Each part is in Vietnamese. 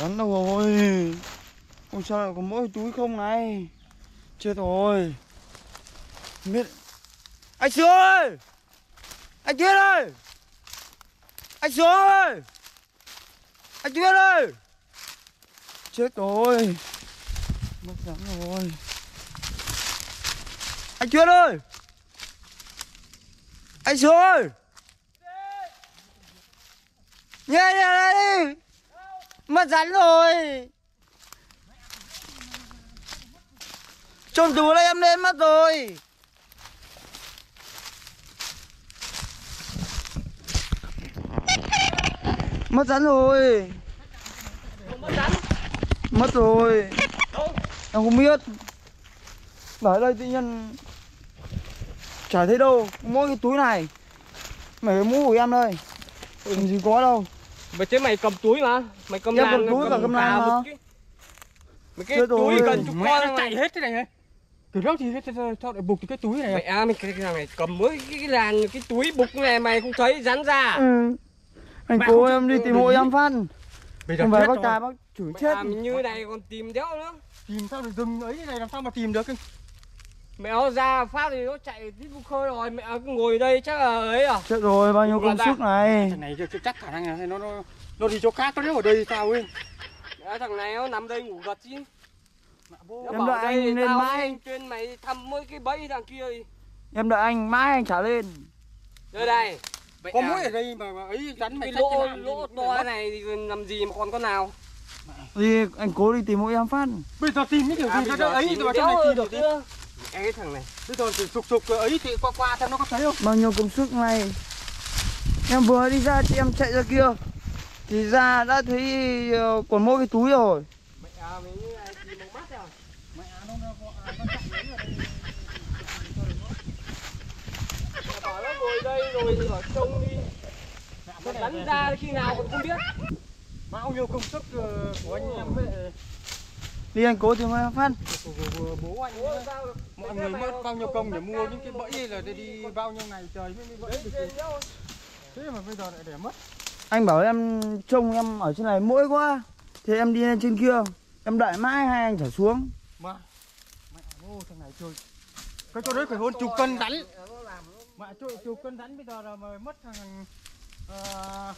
rắn đâu rồi. Ôi sao lại có mỗi túi không này. Chết rồi. Biết Anh Sướng ơi! Anh Tuyết ơi! Anh Sướng ơi! Anh Tuyết ơi! Chết rồi. Mất rắn rồi. Anh Tuyết ơi! Anh Sướng ơi! Nhanh nhanh lên đi! Mất rắn rồi. Trôn túi đây em lên mất rồi. Mất rắn rồi. Mất rắn Mất rồi. Em không biết. Ở đây tự nhiên Chả thấy đâu. Mỗi cái túi này Mấy cái mũ của em đây. Làm gì có đâu mày chứ mày cầm túi mà mày cầm cầm túi cầm làn cả mà. cái- mấy cái Chết túi gần chục mẹ con nó chạy hết thế này. Này kiểu đâu thì sao lại bục cái túi này. Mẹ à, mày cái này cầm mỗi cái, cái làn cái túi bục này mày không thấy rắn ra. Ừ. Anh cố em đi tìm hộ em Phan bây giờ bác rồi. Tài bác chửi chết. làm như này còn tìm đéo nữa. Tìm sao được dừng ấy này làm sao mà tìm được mẹ nó ra phát thì nó chạy đi bục khơi rồi mẹ cứ ngồi đây chắc là ấy à? Chết rồi bao nhiêu công sức này. Thằng này chưa chắc khả năng là nó nó nó đi chỗ khác nó nếu ở đây sao ấy. Mẹ thằng này nó nằm đây ngủ gật chứ. Mẹ bố. Nó Em đợi anh thì lên tao mãi. anh chuyên mày thăm mỗi cái bẫy thằng kia đi. Em đợi anh mãi anh trả lên. Đây đây Mẹ có à, mũi ở đây mà, mà ấy rắn mày cái lỗ lỗ đi, to này thì làm gì mà còn con nào? Đi anh cố đi tìm hộ em Phan bây giờ tìm cái kiểu À, gì bây cho nó ấy tìm thì vào đéo trong này tìm được được Mẹ cái thằng này. Bây giờ thì sục sục ấy thì qua qua xem nó có thấy không? Bao nhiêu công sức này. Em vừa đi ra thì em chạy ra kia. Thì ra đã thấy ờ, còn mỗi cái túi rồi. Mẹ à thì một mắt à? Mẹ nó nó nó nó chạy đây. Mẹ bảo nó ngồi đây rồi thì ở trông đi. Cái này- đánh ra khi nào còn không biết. Bao nhiêu công sức ờ, của anh em với Đi anh cố em của, của, của bố anh sao được? Mọi người mất mày bao nhiêu công để mua những cái bẫy là để đi bao nhiêu ngày trời mới bẫy được thế mà bây giờ lại để mất. Anh bảo em trông em ở trên này mỗi quá Thì em đi lên trên kia Em đợi mãi hai anh trở xuống. Mà mẹ ô thằng này chơi. Cái chỗ đấy phải hơn chục cân rắn mẹ chục chục cân rắn bây giờ là mà mất hàng ờ,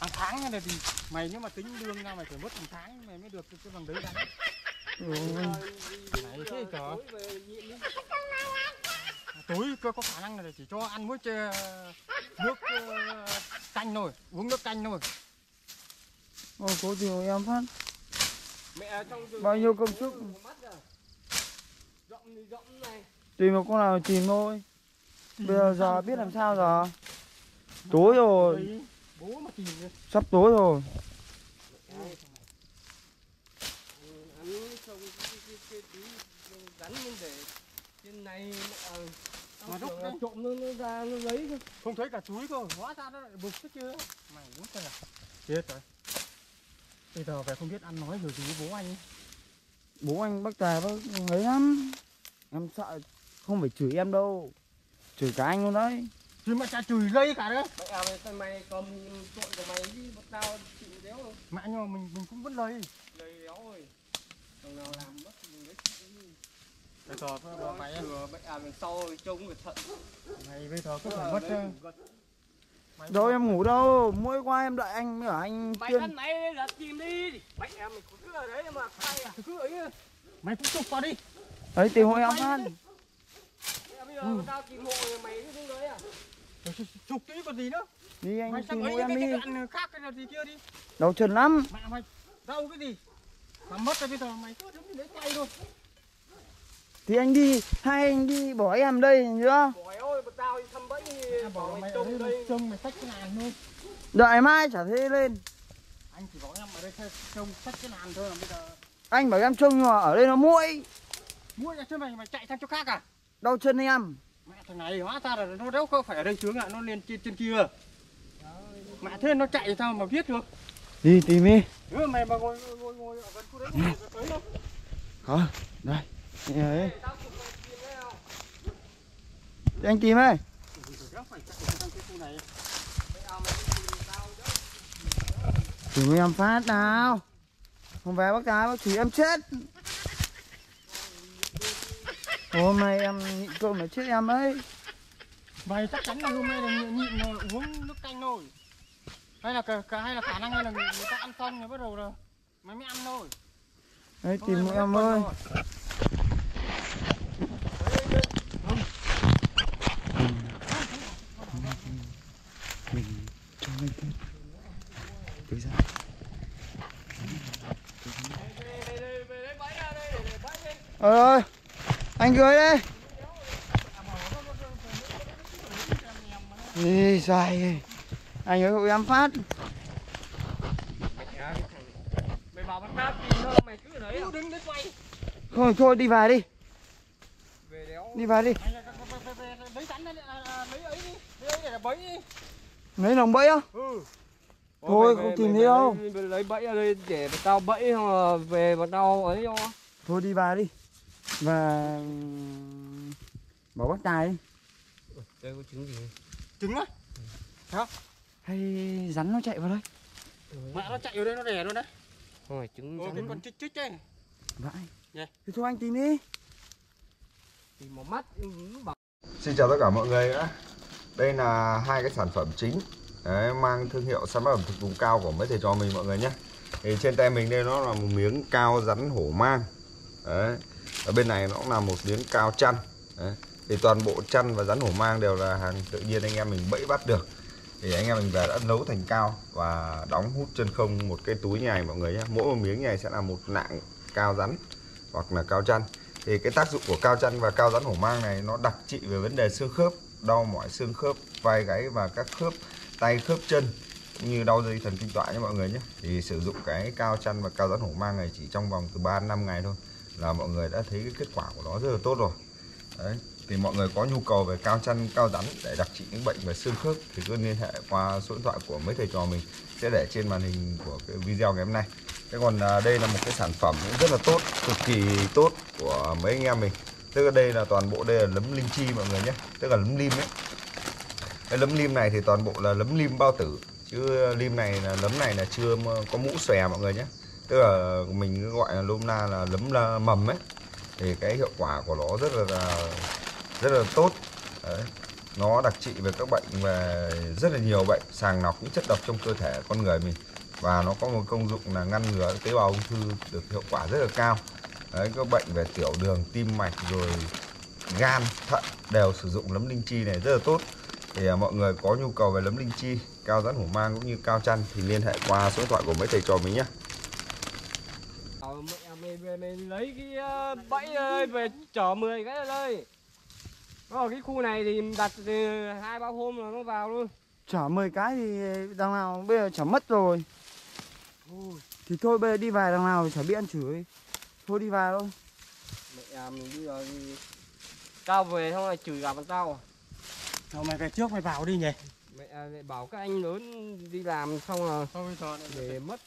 hàng tháng là gì mày nếu mà tính lương ra mày phải mất hàng tháng mày mới được cái bằng đấy rắn Này, thế trời. Tối tối có, có khả năng là chỉ cho ăn muối chè, nước ờ, canh thôi uống nước canh thôi Ôi, cố hộ em Phan Mẹ trong Bao nhiêu công sức. à. Rộng thì rộng này Tìm một con nào tìm thôi Bây giờ giờ biết làm sao giờ Tối rồi Đấy, bố mà tìm đi. Sắp tối rồi Ăn xong cái túi rắn lên để trên này ờ, Mà tao lúc là đấy- trộm nó nó ra nó lấy cơ. không thấy cả túi cơ. Hóa ra nó lại bục thế chưa mày đúng thật là chết rồi. Bây giờ về không biết ăn nói rồi gì với bố anh ấy. Bố anh bác tài bác ấy lắm. Em sợ không phải chửi em đâu. Chửi cả anh luôn đấy. Thì mà chả chửi lây cả đấy Mẹ à mày mày cầm trộn của mày đi bắt tao chịu đéo. Đâu. mẹ nhưng mà mình mình cũng vẫn lây. Lời đéo rồi. Thằng nào làm mất thì mình lấy chịu đi. Bây giờ mày chừa mẹ à mình sau trông cẩn thận. mày bây giờ cứ phải mất gật. Đâu em ngủ đâu? Mỗi qua em đợi anh ở anh Mày thân mày là tìm đi. Mẹ à mày cứ ở đấy mà khai à. cứ ấy mày cũng chụp vào đi. Đấy tìm hộ em Mẹ bây giờ tao tìm hộ mày cứ đứng đấy à. Chụp- tí còn gì nữa. Đi anh mày tìm hộ em đi. đoạn khác cái là gì kia đi. Đau chân lắm. Mẹ mày đâu cái gì? Mà mất rồi bây giờ mày cứ đứng đấy quay thôi Thì anh đi Hai anh đi bỏ em đây mà thôi. Đợi mai chả thấy lên. Anh chỉ bảo em ở đây trông xách cái nàn thôi mà bây giờ Anh bảo em trông nhưng mà ở đây nó muỗi. Mua ra chứ mày mày chạy sang chỗ khác à? Đau chân em. Mẹ thằng này hóa ra là nó đâu có phải ở đây xuống lại nó lên trên trên kia. Mẹ thế nó chạy sao mà biết được? Đi tìm đi. Nếu mà mày mà ngồi ngồi ngồi, ở gần khu đấy. Có. Đây Đấy. Để anh tìm đi tìm em phát nào Không về bác Tài bác Thủy em chết Hôm nay em nhịn cơm mà chết em ấy Mày chắc chắn là hôm nay là nhịn nhịn uống nước canh thôi. Hay là cả, hay là khả năng hay là người, ta ăn xong rồi bắt đầu là mày mới ăn thôi. Đấy tìm em ơi rồi. Mình cho anh thêm Túi ra Ờ rồi Anh gửi đây Đi dài Anh ơi hộ em phát mày bảo bắt mày cứ ở đấy? Đứng quay. Thôi thôi, đi về đi Đi về đi lấy rắn bẫy đi. Lấy lòng bẫy á ừ Thôi, mày không về- tìm thấy về đâu. lấy- bẫy ở đây để bọn tao bẫy xong rồi về bọn tao ấy cho. Thôi đi về đi. Và Bảo bác tài đi. Đây có trứng gì? Trứng á. Hay rắn nó chạy vào đây? Mẹ nó chạy vào đây nó đẻ luôn đấy. rồi trứng Ôi cái rắn con chích chích ấy. Vãi. Nhỉ? Thì thôi anh tìm đi. Thì một mắt ừ, Xin chào tất cả mọi người nhé. Đây là hai cái sản phẩm chính Đấy, mang thương hiệu sản phẩm thực vùng cao của mấy thầy trò mình mọi người nhé thì trên tay mình đây nó là một miếng cao rắn hổ mang Đấy. ở bên này nó cũng là một miếng cao chăn Đấy. thì toàn bộ chăn và rắn hổ mang đều là hàng tự nhiên anh em mình bẫy bắt được thì anh em mình về đã nấu thành cao và đóng hút chân không một cái túi nhài mọi người nhé mỗi một miếng này sẽ là một nạng cao rắn hoặc là cao chăn thì cái tác dụng của cao chăn và cao rắn hổ mang này nó đặc trị về vấn đề xương khớp đau mỏi xương khớp vai gáy và các khớp tay, khớp chân cũng như đau dây thần kinh tọa nhé mọi người nhé. Thì sử dụng cái cao chăn và cao rắn hổ mang này chỉ trong vòng từ 3 đến 5 ngày thôi là mọi người đã thấy cái kết quả của nó rất là tốt rồi. Đấy, thì mọi người có nhu cầu về cao chăn, cao rắn để đặc trị những bệnh về xương khớp thì cứ liên hệ qua số điện thoại của mấy thầy trò mình sẽ để trên màn hình của cái video ngày hôm nay. Thế còn à, đây là một cái sản phẩm cũng rất là tốt, cực kỳ tốt của mấy anh em mình. Tức là đây là toàn bộ đây là lấm linh chi mọi người nhé. Tức là lấm lim ấy cái lấm lim này thì toàn bộ là lấm lim bao tử. Chứ lim này là lấm này là chưa có mũ xòe à mọi người nhé. Tức là mình gọi là lôm na là lấm là mầm ấy. Thì cái hiệu quả của nó rất là, là rất là tốt. Đấy. nó đặc trị về các bệnh về rất là nhiều bệnh. Sàng lọc những chất độc trong cơ thể con người mình. Và nó có một công dụng là ngăn ngừa tế bào ung thư được hiệu quả rất là cao. Đấy, các bệnh về tiểu đường tim mạch rồi gan thận đều sử dụng lấm linh chi này rất là tốt thì à, mọi người có nhu cầu về lấm linh chi cao rắn hổ mang cũng như cao chăn thì liên hệ qua số điện thoại của mấy thầy trò mình nhé. Bảo mẹ mày về mày lấy cái ờ, bẫy ơi về chở 10 cái đây. Ở cái khu này thì đặt hai ba hôm là nó vào luôn. Chả 10 cái thì đằng nào bây giờ chả mất rồi. Thì thôi bây giờ đi về đằng nào thì chả bị ăn chửi. Thôi đi về thôi mẹ mình bây giờ thì tao về xong rồi chửi gặp bọn tao à? Thôi mày về trước mày vào đi nhỉ. mẹ lại bảo các anh lớn đi làm xong là Thôi bây giờ này- để mất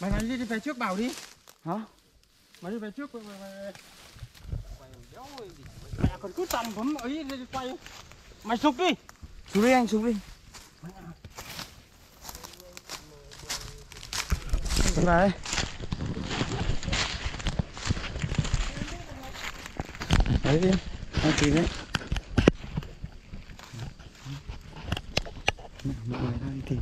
mày mày đi, đi về trước bảo đi. Hả? Mày đi về trước mày, mày, mày, quay đéo ơi gì mẹ còn cứ tầm bấm ấy đi quay. Mày sụp đi. Xuống đi anh xuống đi Xuống đây Đấy đi tìm đấy. Mọi người đang đi tìm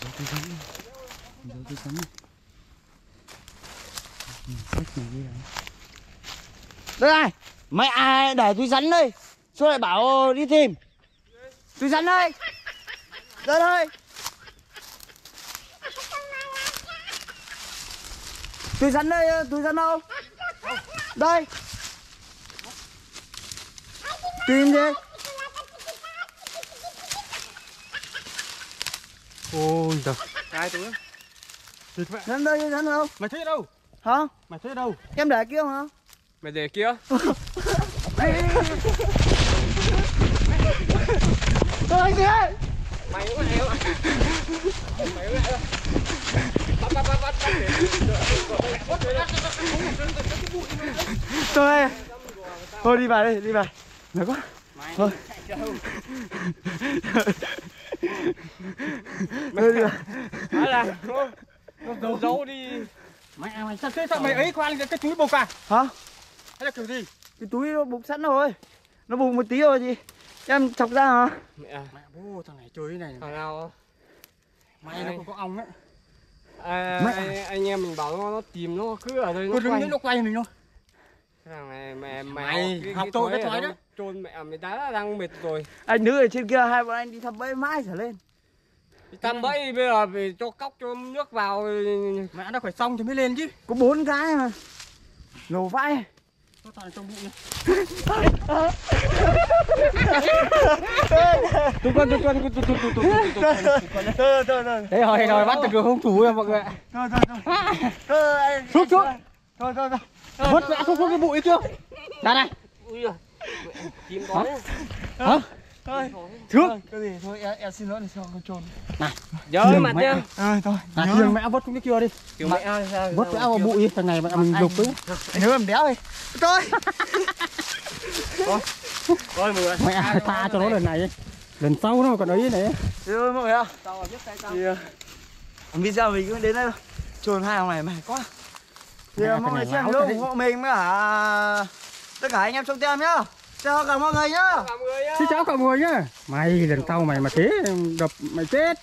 Giấu rắn Giấu rắn Sách này đi đây này, mày ai để túi rắn đây? Xuống lại bảo đi tìm? Túi rắn đây. Đây đây túi rắn đây túi rắn đâu đây. Tìm đi. Ôi giời. Cái túi. Rắn đây rắn đâu Mày thấy đâu? hả? Mày thấy đâu? em để kia hả mày để kia? Thôi anh mày cũng lại mày cũng lại bắt để thôi thôi đi về đi đi về mệt quá Mày Thôi. chạy Thôi được. Nói là giấu giấu đi mẹ mày sao thế sao mày ấy khoan cái, cái túi bột à Hả? hay là kiểu gì Cái túi nó bụng sẵn rồi. Nó bụng một tí rồi gì. Em chọc ra hả? mẹ à, mẹ bố thằng này chơi cái này thằng nào mày nó có ong ấy à, Mẹ. anh, anh em mình bảo nó nó tìm nó cứ ở đây nó đứng đấy nó quay mình thôi thằng này mẹ mẹ Mày học tôi cái thói đó. trôn mẹ mày đã đang mệt rồi Anh nữ ở trên kia hai bọn anh đi thăm bẫy mãi trở lên. tăm bẫy bây giờ phải cho cóc cho nước vào mẹ nó phải xong thì mới lên chứ Có bốn cái mà. Lồ vãi. Nó toàn trong bụi tụt con tụt con tụt tụt tụt tụt tụt Thôi thôi thôi. thế rồi rồi bắt được hung thủ rồi mọi người Thôi thôi thôi. Thôi anh. Xuống, xuống. Thôi thôi thôi. vứt mẹ xuống xuống cái bụi chưa ra này ui giời chim đói hả Thôi. Thôi, Cái gì thôi em, em xin lỗi là sao con trồn. giờ Giường mặt mẹ. nha Thôi thôi. à nhớ mẹ vứt xuống cái kia đi kiểu mẹ ơi mẹ vào bụi thằng này mẹ mình dục ấy Anh nữ làm đéo đi. Thôi. coi mọi người mẹ tha cho nó lần này lần sau nó còn ấy này thôi mọi người ạ. Thì uh, video mình cũng đến đây thôi. Trồn hai thằng này mày quá. Thì uh, mọi cái người này xem thật ủng hộ mình với cả tất cả anh em trong tem nhá. Chào cả mọi người nhá. xin chào cả mọi người nhá. Mày lần sau mày mà thế đập mày chết